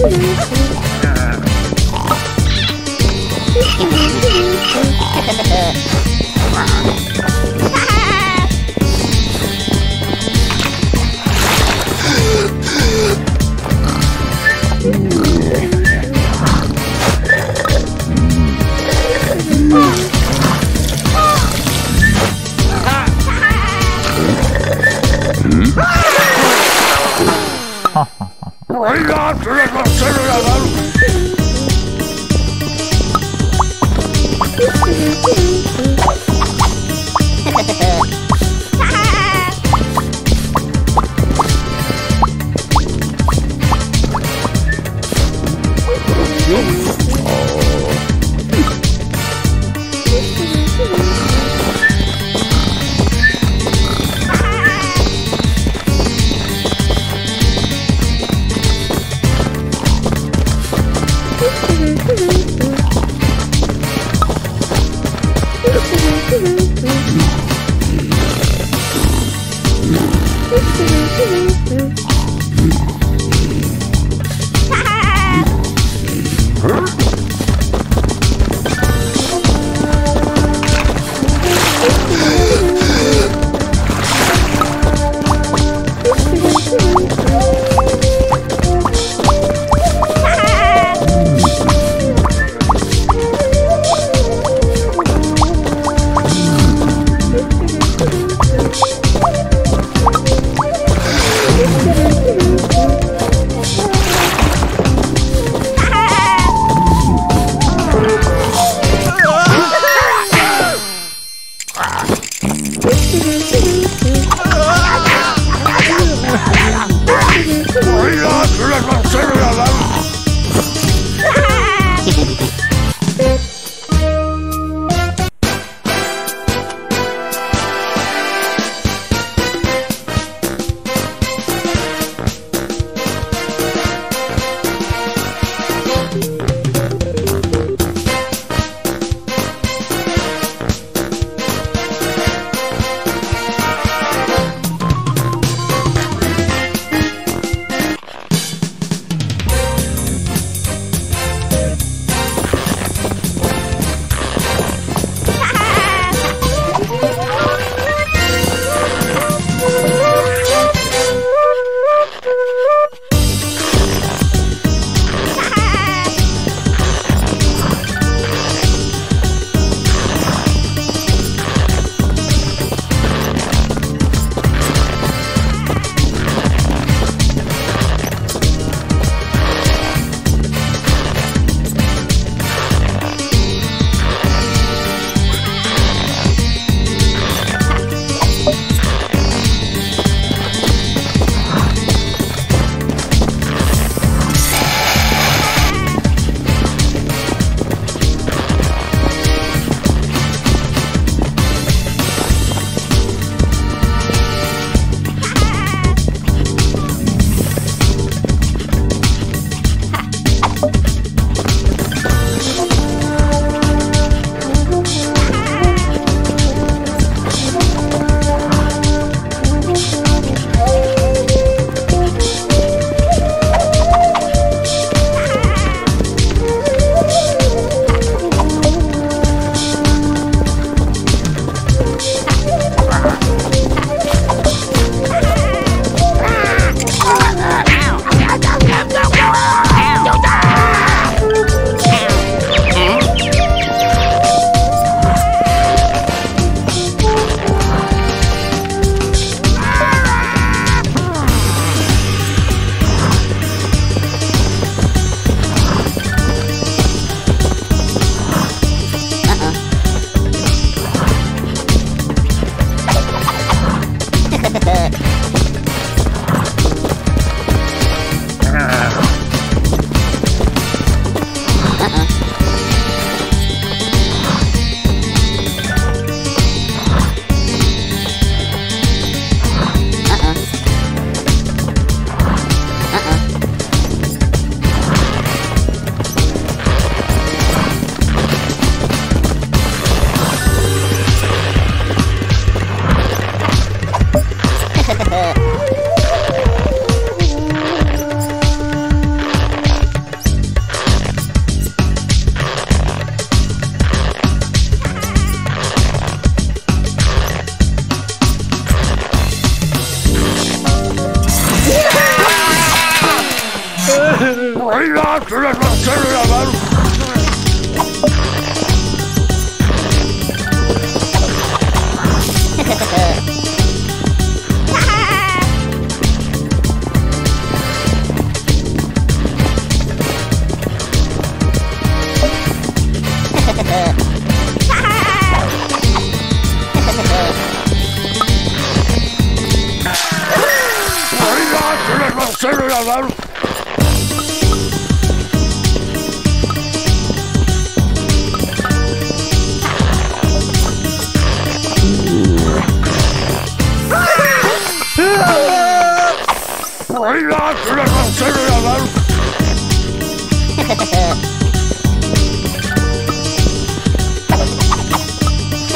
Ha ha!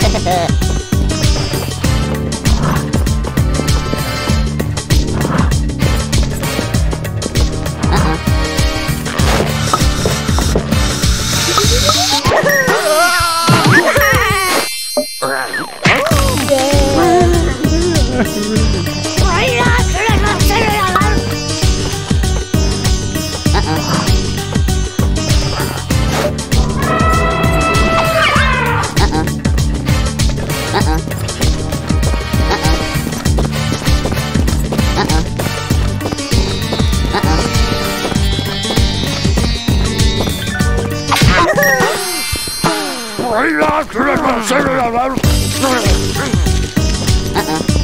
Hehehehe Uh-uh.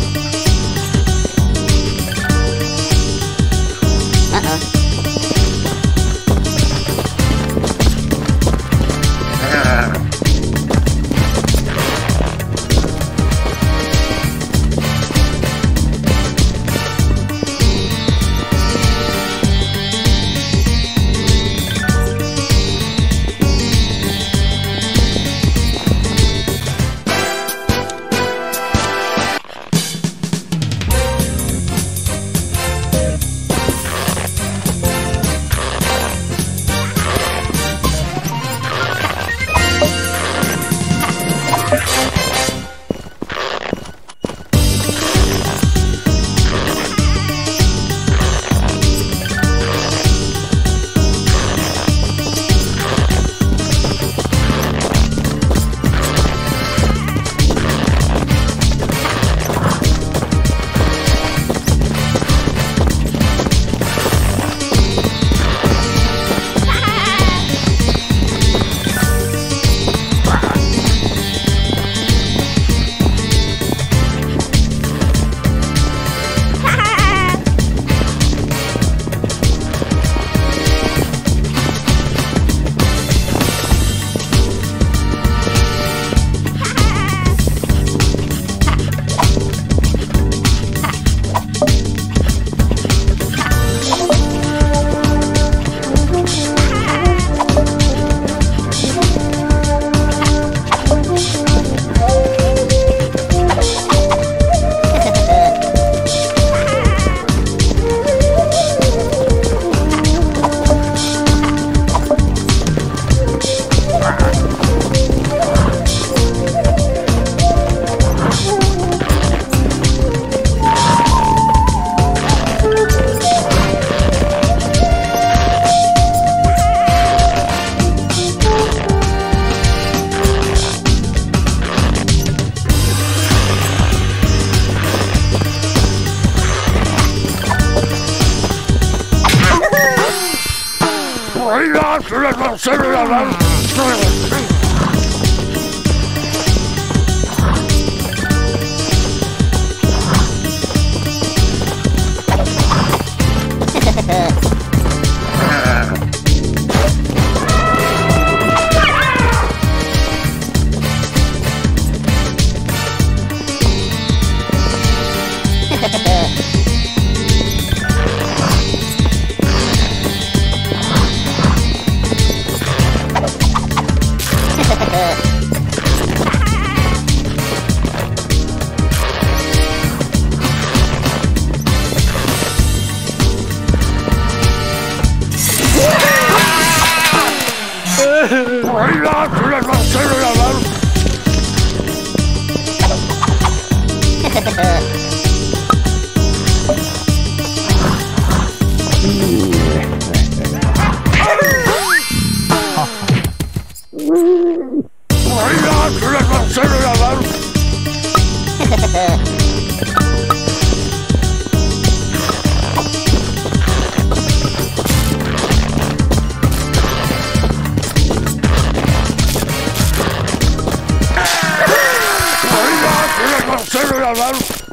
て て Álvaro.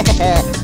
ハハハ。